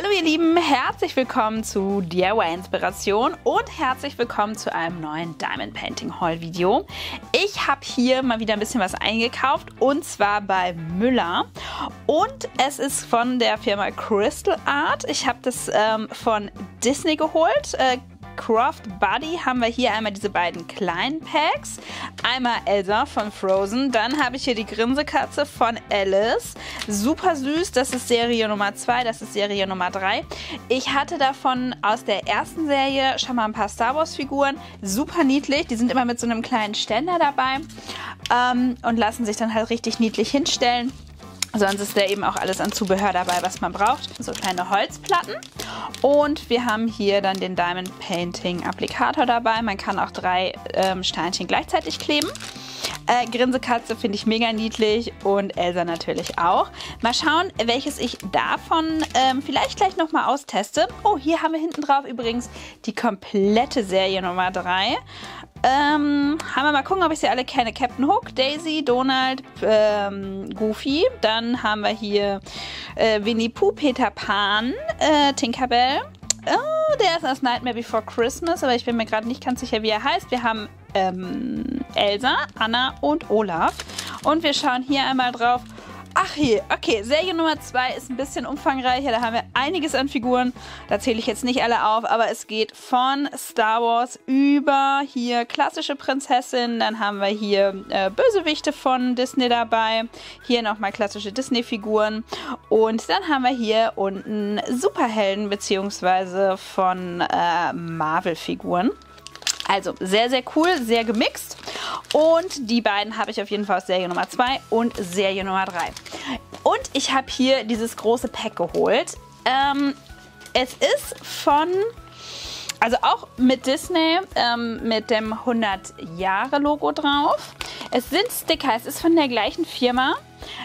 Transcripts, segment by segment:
Hallo ihr Lieben, herzlich willkommen zu DIY Inspiration und herzlich willkommen zu einem neuen Diamond Painting Haul Video. Ich habe hier mal wieder ein bisschen was eingekauft und zwar bei Müller und es ist von der Firma Crystal Art. Ich habe das ähm, von Disney geholt. Äh, Croft Buddy haben wir hier einmal diese beiden kleinen Packs. Einmal Elsa von Frozen. Dann habe ich hier die Grinsekatze von Alice. Super süß. Das ist Serie Nummer 2. Das ist Serie Nummer 3. Ich hatte davon aus der ersten Serie schon mal ein paar Star Wars Figuren. Super niedlich. Die sind immer mit so einem kleinen Ständer dabei. Ähm, und lassen sich dann halt richtig niedlich hinstellen. Sonst ist da eben auch alles an Zubehör dabei, was man braucht. So kleine Holzplatten. Und wir haben hier dann den Diamond Painting Applikator dabei. Man kann auch drei ähm, Steinchen gleichzeitig kleben. Äh, Grinsekatze finde ich mega niedlich und Elsa natürlich auch. Mal schauen, welches ich davon ähm, vielleicht gleich nochmal austeste. Oh, hier haben wir hinten drauf übrigens die komplette Serie Nummer 3. Ähm, haben wir mal gucken, ob ich sie alle kenne. Captain Hook, Daisy, Donald, ähm, Goofy. Dann haben wir hier äh, Winnie Pooh, Peter Pan, äh, Tinkerbell. Oh, der ist aus Nightmare Before Christmas, aber ich bin mir gerade nicht ganz sicher, wie er heißt. Wir haben ähm, Elsa, Anna und Olaf. Und wir schauen hier einmal drauf. Ach hier, okay, Serie Nummer 2 ist ein bisschen umfangreicher. Da haben wir einiges an Figuren. Da zähle ich jetzt nicht alle auf, aber es geht von Star Wars über hier klassische Prinzessin. Dann haben wir hier äh, Bösewichte von Disney dabei. Hier nochmal klassische Disney-Figuren. Und dann haben wir hier unten Superhelden beziehungsweise von äh, Marvel-Figuren. Also sehr, sehr cool, sehr gemixt. Und die beiden habe ich auf jeden Fall aus Serie Nummer 2 und Serie Nummer 3. Und ich habe hier dieses große Pack geholt. Ähm, es ist von, also auch mit Disney, ähm, mit dem 100-Jahre-Logo drauf. Es sind Sticker, es ist von der gleichen Firma.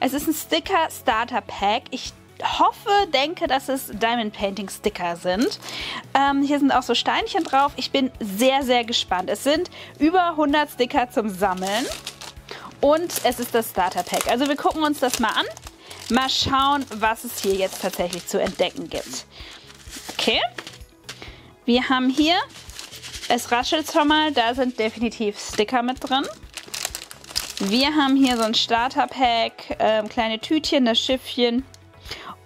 Es ist ein Sticker-Starter-Pack. Ich hoffe, denke, dass es Diamond Painting Sticker sind. Ähm, hier sind auch so Steinchen drauf. Ich bin sehr, sehr gespannt. Es sind über 100 Sticker zum Sammeln. Und es ist das Starter Pack. Also wir gucken uns das mal an. Mal schauen, was es hier jetzt tatsächlich zu entdecken gibt. Okay. Wir haben hier, es raschelt schon mal, da sind definitiv Sticker mit drin. Wir haben hier so ein Starter-Pack, ähm, kleine Tütchen, das Schiffchen,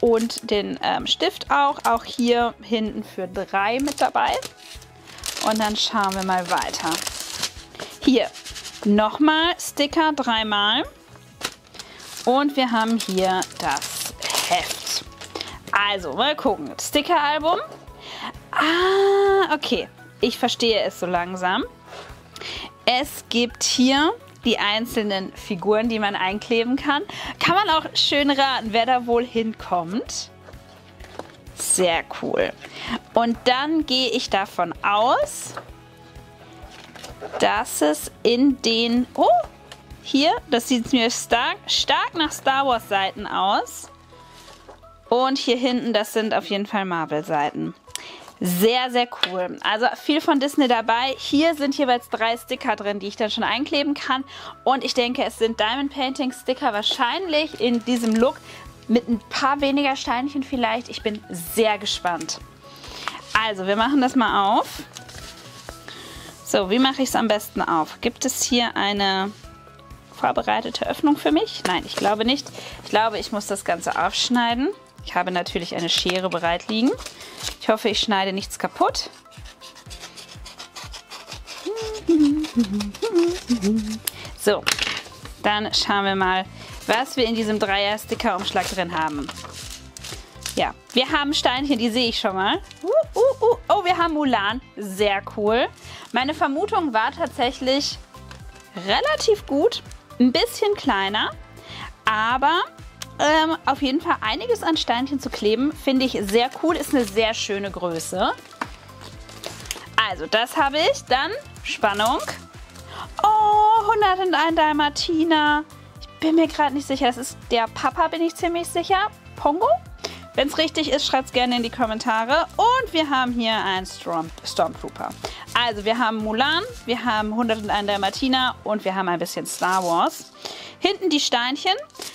und den ähm, Stift auch. Auch hier hinten für drei mit dabei. Und dann schauen wir mal weiter. Hier nochmal Sticker dreimal. Und wir haben hier das Heft. Also, mal gucken. Stickeralbum. Ah, okay. Ich verstehe es so langsam. Es gibt hier die einzelnen Figuren, die man einkleben kann. Kann man auch schön raten, wer da wohl hinkommt. Sehr cool. Und dann gehe ich davon aus, dass es in den... Oh, hier, das sieht mir stark, stark nach Star Wars Seiten aus. Und hier hinten, das sind auf jeden Fall Marvel Seiten. Sehr, sehr cool. Also viel von Disney dabei. Hier sind jeweils drei Sticker drin, die ich dann schon einkleben kann. Und ich denke, es sind Diamond Painting Sticker wahrscheinlich in diesem Look mit ein paar weniger Steinchen vielleicht. Ich bin sehr gespannt. Also, wir machen das mal auf. So, wie mache ich es am besten auf? Gibt es hier eine vorbereitete Öffnung für mich? Nein, ich glaube nicht. Ich glaube, ich muss das Ganze aufschneiden. Ich habe natürlich eine Schere bereit liegen. Ich hoffe, ich schneide nichts kaputt. So, dann schauen wir mal, was wir in diesem Dreier-Sticker-Umschlag drin haben. Ja, wir haben Steinchen, die sehe ich schon mal. Uh, uh, uh. Oh, wir haben Mulan. Sehr cool. Meine Vermutung war tatsächlich relativ gut. Ein bisschen kleiner. Aber ähm, auf jeden Fall einiges an Steinchen zu kleben. Finde ich sehr cool. Ist eine sehr schöne Größe. Also, das habe ich. Dann Spannung. Oh, 101 Dalmatiner. Ich bin mir gerade nicht sicher. Das ist der Papa, bin ich ziemlich sicher. Pongo? Wenn es richtig ist, schreibt es gerne in die Kommentare. Und wir haben hier einen Storm Stormtrooper. Also, wir haben Mulan, wir haben 101 Dalmatiner und wir haben ein bisschen Star Wars. Hinten die Steinchen.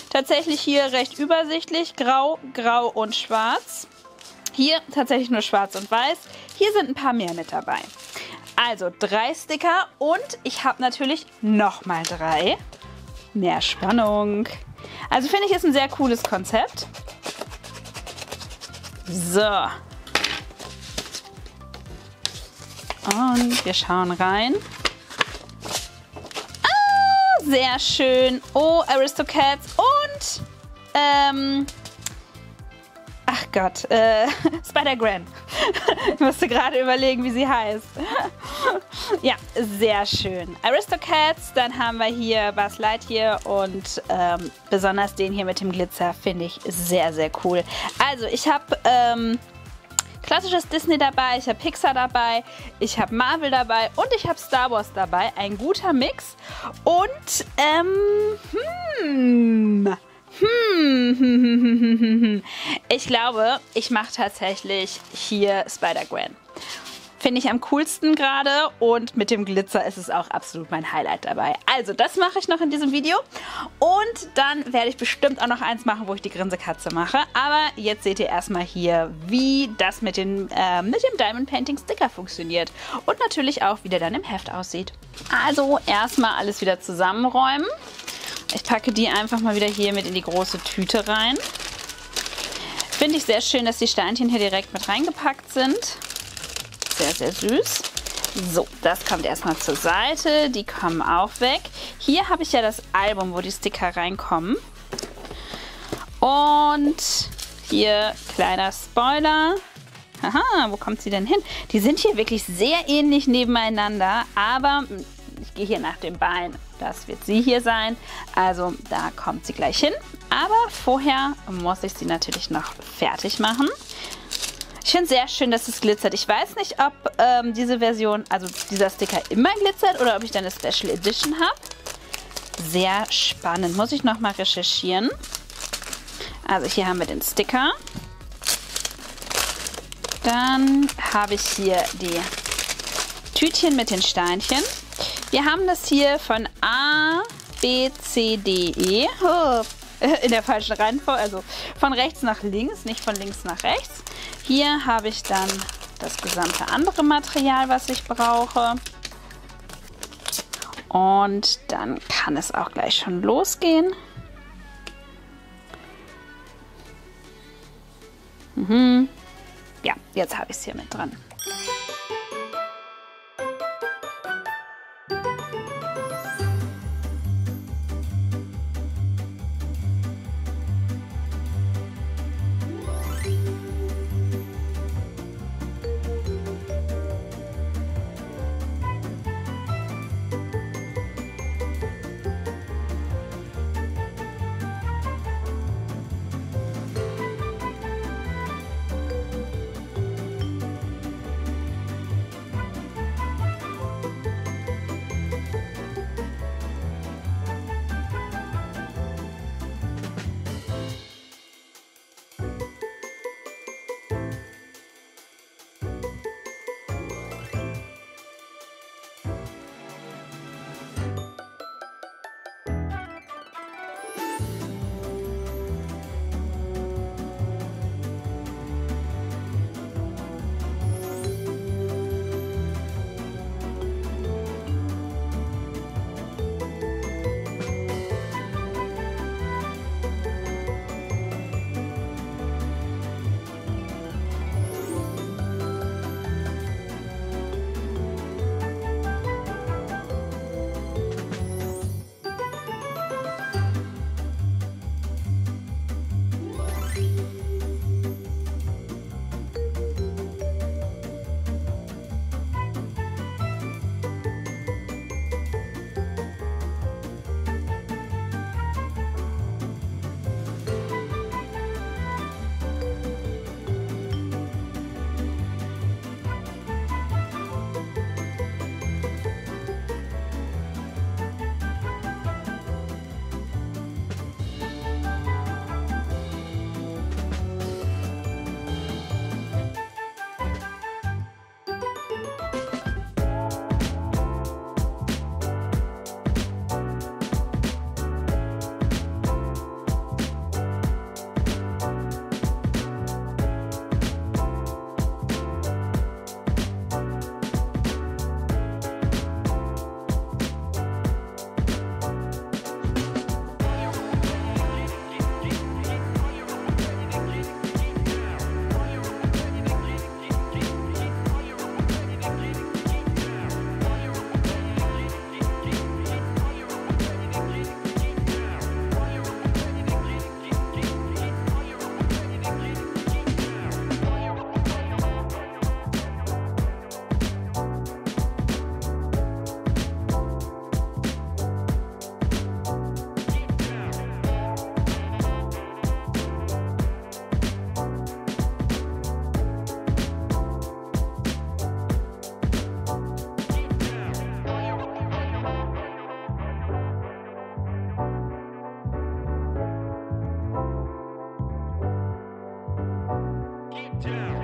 Tatsächlich hier recht übersichtlich. Grau, grau und schwarz. Hier tatsächlich nur schwarz und weiß. Hier sind ein paar mehr mit dabei. Also drei Sticker und ich habe natürlich nochmal drei. Mehr Spannung. Also finde ich, ist ein sehr cooles Konzept. So. Und wir schauen rein. Ah, sehr schön. Oh, Aristocats und ähm, ach Gott, äh, Spider-Gwen. ich musste gerade überlegen, wie sie heißt. ja, sehr schön. Aristocats, dann haben wir hier Buzz Lightyear und ähm, besonders den hier mit dem Glitzer finde ich sehr, sehr cool. Also ich habe... Ähm, klassisches Disney dabei, ich habe Pixar dabei, ich habe Marvel dabei und ich habe Star Wars dabei. Ein guter Mix. Und, ähm, hm, hm, ich glaube, ich mache tatsächlich hier Spider-Gwen. Finde ich am coolsten gerade und mit dem Glitzer ist es auch absolut mein Highlight dabei. Also das mache ich noch in diesem Video und dann werde ich bestimmt auch noch eins machen, wo ich die Grinsekatze mache. Aber jetzt seht ihr erstmal hier, wie das mit, den, äh, mit dem Diamond Painting Sticker funktioniert und natürlich auch, wie der dann im Heft aussieht. Also erstmal alles wieder zusammenräumen. Ich packe die einfach mal wieder hier mit in die große Tüte rein. Finde ich sehr schön, dass die Steinchen hier direkt mit reingepackt sind. Sehr, sehr süß. So, das kommt erstmal zur Seite. Die kommen auch weg. Hier habe ich ja das Album, wo die Sticker reinkommen. Und hier kleiner Spoiler. Aha, wo kommt sie denn hin? Die sind hier wirklich sehr ähnlich nebeneinander, aber ich gehe hier nach dem Bein. Das wird sie hier sein. Also da kommt sie gleich hin. Aber vorher muss ich sie natürlich noch fertig machen. Ich finde es sehr schön, dass es glitzert. Ich weiß nicht, ob ähm, diese Version, also dieser Sticker immer glitzert oder ob ich dann eine Special Edition habe. Sehr spannend. Muss ich nochmal recherchieren. Also hier haben wir den Sticker. Dann habe ich hier die Tütchen mit den Steinchen. Wir haben das hier von A, B, C, D, E. Oh, in der falschen Reihenfolge, also von rechts nach links, nicht von links nach rechts. Hier habe ich dann das gesamte andere Material, was ich brauche. Und dann kann es auch gleich schon losgehen. Mhm. Ja, jetzt habe ich es hier mit dran. down.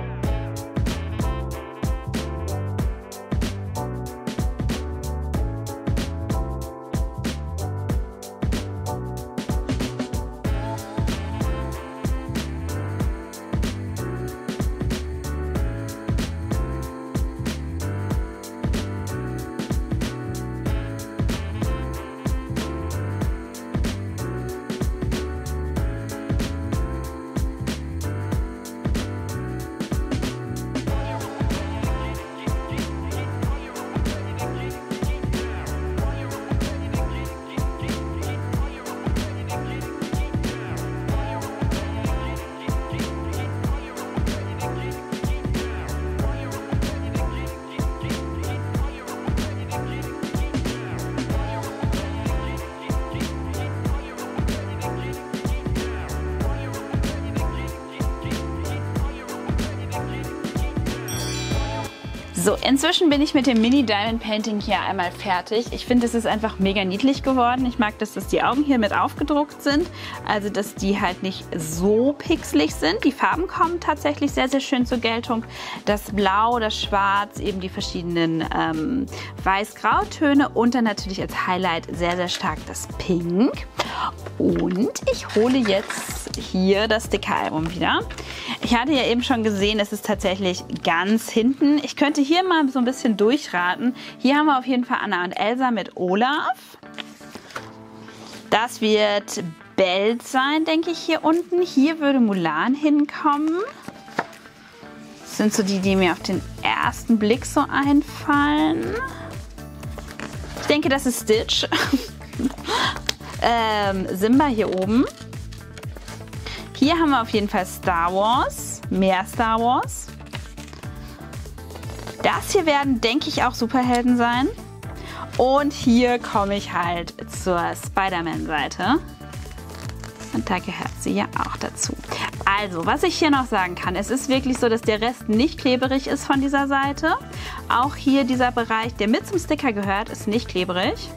So, inzwischen bin ich mit dem Mini Diamond Painting hier einmal fertig. Ich finde, es ist einfach mega niedlich geworden. Ich mag, dass das die Augen hier mit aufgedruckt sind. Also, dass die halt nicht so pixelig sind. Die Farben kommen tatsächlich sehr, sehr schön zur Geltung. Das Blau, das Schwarz, eben die verschiedenen ähm, Weiß-Grau-Töne und dann natürlich als Highlight sehr, sehr stark das Pink. Und ich hole jetzt hier das Sticker-Album wieder. Ich hatte ja eben schon gesehen, es ist tatsächlich ganz hinten. Ich könnte hier mal so ein bisschen durchraten. Hier haben wir auf jeden Fall Anna und Elsa mit Olaf. Das wird Belt sein, denke ich, hier unten. Hier würde Mulan hinkommen. Das sind so die, die mir auf den ersten Blick so einfallen. Ich denke, das ist Stitch. ähm, Simba hier oben. Hier haben wir auf jeden Fall Star Wars. Mehr Star Wars. Das hier werden, denke ich, auch Superhelden sein. Und hier komme ich halt zur Spider-Man-Seite. Und da gehört sie ja auch dazu. Also, was ich hier noch sagen kann, es ist wirklich so, dass der Rest nicht kleberig ist von dieser Seite. Auch hier dieser Bereich, der mit zum Sticker gehört, ist nicht klebrig.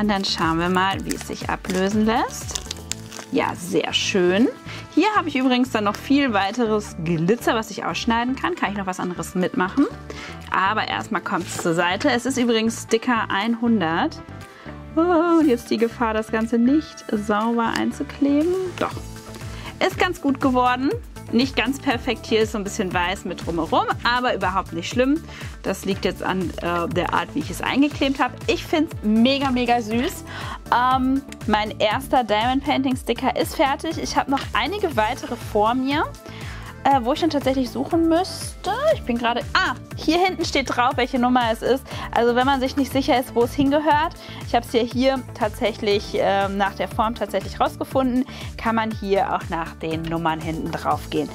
Und dann schauen wir mal, wie es sich ablösen lässt. Ja, sehr schön. Hier habe ich übrigens dann noch viel weiteres Glitzer, was ich ausschneiden kann. Kann ich noch was anderes mitmachen. Aber erstmal kommt es zur Seite. Es ist übrigens Sticker 100. Oh, und jetzt die Gefahr, das Ganze nicht sauber einzukleben. Doch. Ist ganz gut geworden. Nicht ganz perfekt. Hier ist so ein bisschen weiß mit drumherum, aber überhaupt nicht schlimm. Das liegt jetzt an äh, der Art, wie ich es eingeklebt habe. Ich finde es mega, mega süß. Ähm, mein erster Diamond Painting Sticker ist fertig. Ich habe noch einige weitere vor mir äh, wo ich dann tatsächlich suchen müsste. Ich bin gerade... Ah, hier hinten steht drauf, welche Nummer es ist. Also wenn man sich nicht sicher ist, wo es hingehört. Ich habe es ja hier tatsächlich äh, nach der Form tatsächlich rausgefunden. Kann man hier auch nach den Nummern hinten drauf gehen.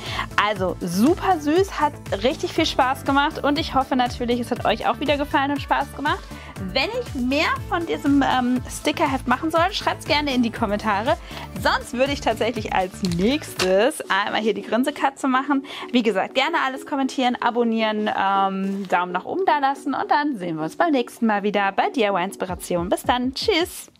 Also super süß, hat richtig viel Spaß gemacht und ich hoffe natürlich, es hat euch auch wieder gefallen und Spaß gemacht. Wenn ich mehr von diesem ähm, Stickerheft machen soll, schreibt es gerne in die Kommentare. Sonst würde ich tatsächlich als nächstes einmal hier die Grinsekatze machen. Wie gesagt, gerne alles kommentieren, abonnieren, ähm, Daumen nach oben da lassen und dann sehen wir uns beim nächsten Mal wieder bei DIY Inspiration. Bis dann, tschüss!